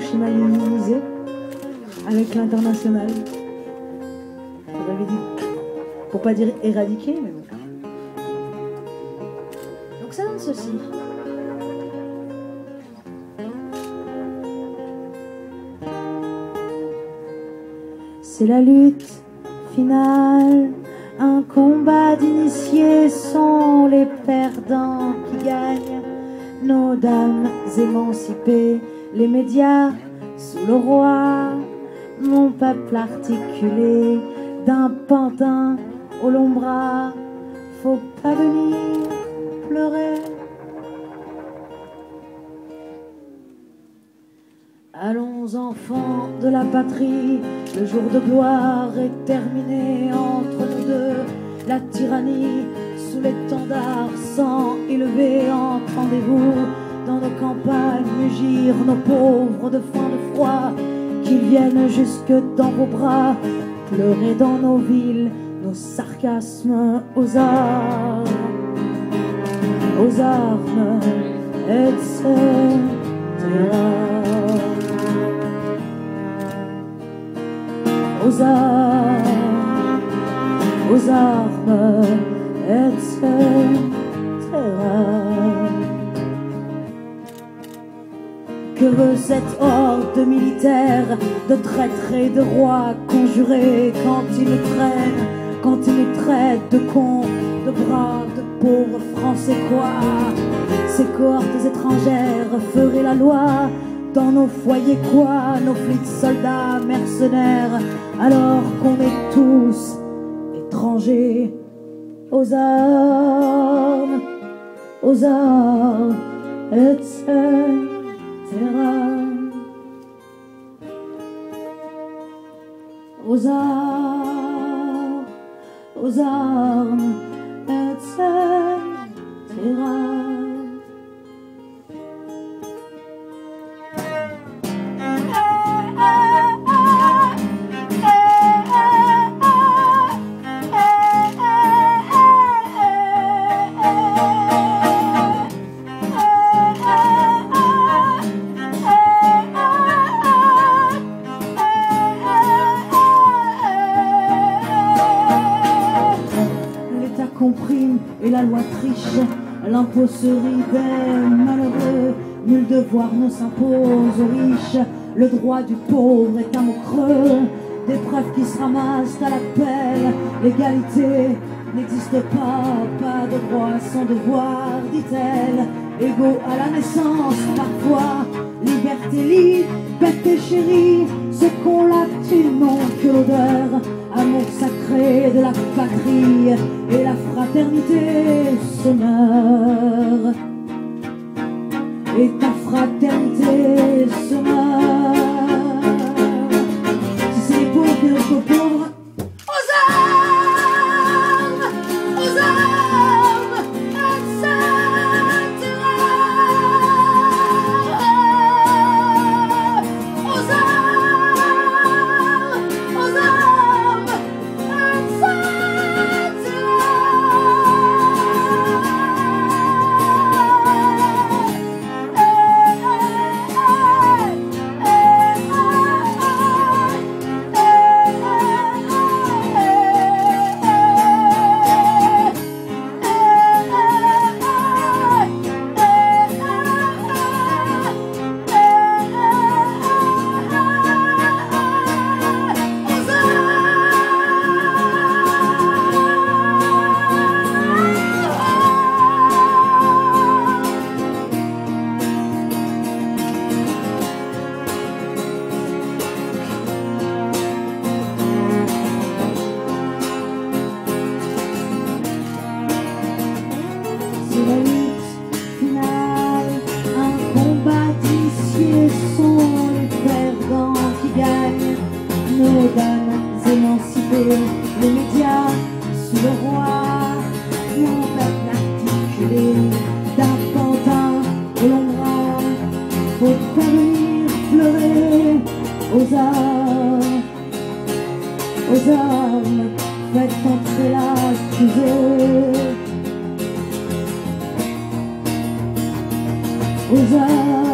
Fukushima immunisé avec l'international. J'avais dit, pour pas dire éradiqué, mais bon. Donc ça donne ceci. C'est la lutte finale, un combat d'initiés sont les perdants qui gagnent. Nos dames émancipées, les médias sous le roi, mon peuple articulé d'un pantin au long bras, faut pas venir pleurer. Allons enfants de la patrie, le jour de gloire est terminé entre nous deux. La tyrannie sous l'étendard sans élevé entendez-vous dans nos campagnes mugir nos pauvres de faim de froid, qu'ils viennent jusque dans vos bras, pleurer dans nos villes nos sarcasmes aux armes, aux armes, etc aux armes, aux armes, etc. Que veut cette horde militaire de traîtres et de rois conjurés quand ils nous traînent, quand ils nous traitent de cons, de bras, de pauvres français quoi Ces cohortes étrangères feraient la loi dans nos foyers quoi, nos flics soldats mercenaires, alors qu'on est tous étrangers aux armes, aux armes, etc. Aux armes, aux armes, etc. et la loi triche, l'impôt se rivait malheureux, nul devoir ne s'impose aux riches, le droit du pauvre est un mot creux, des preuves qui se ramassent à l'appel, l'égalité n'existe pas, pas de droit sans devoir, dit-elle, égaux à la naissance parfois, liberté, liberté chérie, ce qu'on l'a ils n'ont que l'odeur, amour sacré de la patrie et la fraternité se. Et ta fraternité se. Aux faites entrer l'accusé aux armes.